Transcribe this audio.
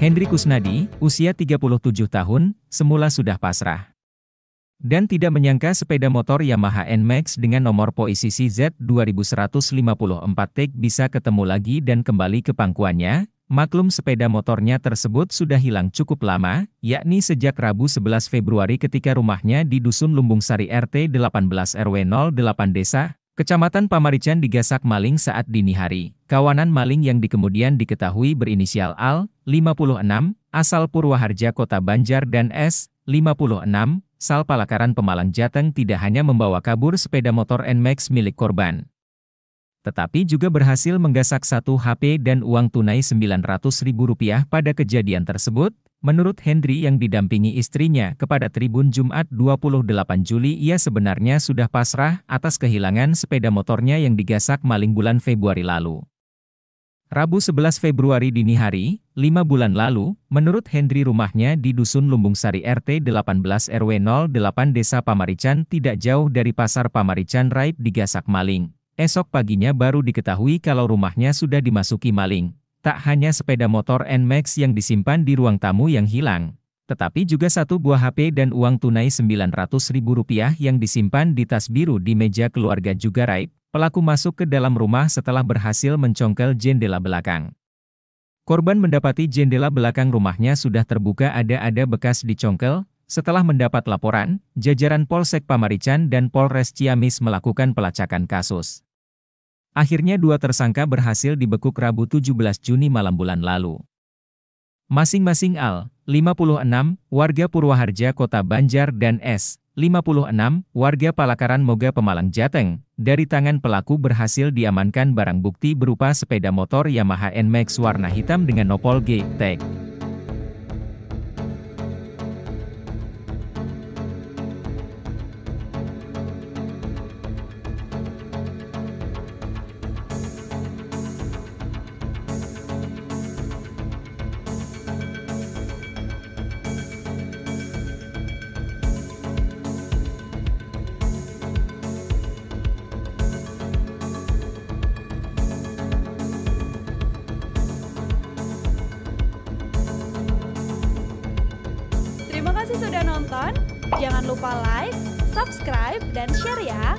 Hendri Kusnadi, usia 37 tahun, semula sudah pasrah. Dan tidak menyangka sepeda motor Yamaha NMAX dengan nomor posisi Z 2154 bisa ketemu lagi dan kembali ke pangkuannya, maklum sepeda motornya tersebut sudah hilang cukup lama, yakni sejak Rabu 11 Februari ketika rumahnya di Dusun Lumbung Sari RT 18 RW 08 Desa, Kecamatan Pamarican digasak maling saat dini hari. Kawanan maling yang dikemudian diketahui berinisial AL, 56, asal Purwaharja Kota Banjar dan S, 56, Sal Palakaran Pemalang Jateng tidak hanya membawa kabur sepeda motor NMAX milik korban, tetapi juga berhasil menggasak satu HP dan uang tunai Rp900.000 pada kejadian tersebut, menurut Hendri yang didampingi istrinya kepada Tribun Jumat 28 Juli ia sebenarnya sudah pasrah atas kehilangan sepeda motornya yang digasak maling bulan Februari lalu. Rabu 11 Februari dini hari, 5 bulan lalu, menurut Hendri rumahnya di Dusun Lumbung Sari RT 18 RW 08 Desa Pamarican tidak jauh dari Pasar Pamarican Raib digasak maling. Esok paginya baru diketahui kalau rumahnya sudah dimasuki maling. Tak hanya sepeda motor NMAX yang disimpan di ruang tamu yang hilang, tetapi juga satu buah HP dan uang tunai Rp900.000 yang disimpan di tas biru di meja keluarga juga raib. Pelaku masuk ke dalam rumah setelah berhasil mencongkel jendela belakang. Korban mendapati jendela belakang rumahnya sudah terbuka ada-ada bekas dicongkel, setelah mendapat laporan, jajaran Polsek Pamarican dan Polres Ciamis melakukan pelacakan kasus. Akhirnya dua tersangka berhasil dibekuk Rabu 17 Juni malam bulan lalu. Masing-masing Al, 56, warga Purwaharja Kota Banjar dan S, 56, warga Palakaran Moga Pemalang Jateng, dari tangan pelaku berhasil diamankan barang bukti berupa sepeda motor Yamaha NMAX warna hitam dengan nopol G, tag. Nonton. Jangan lupa like, subscribe, dan share ya.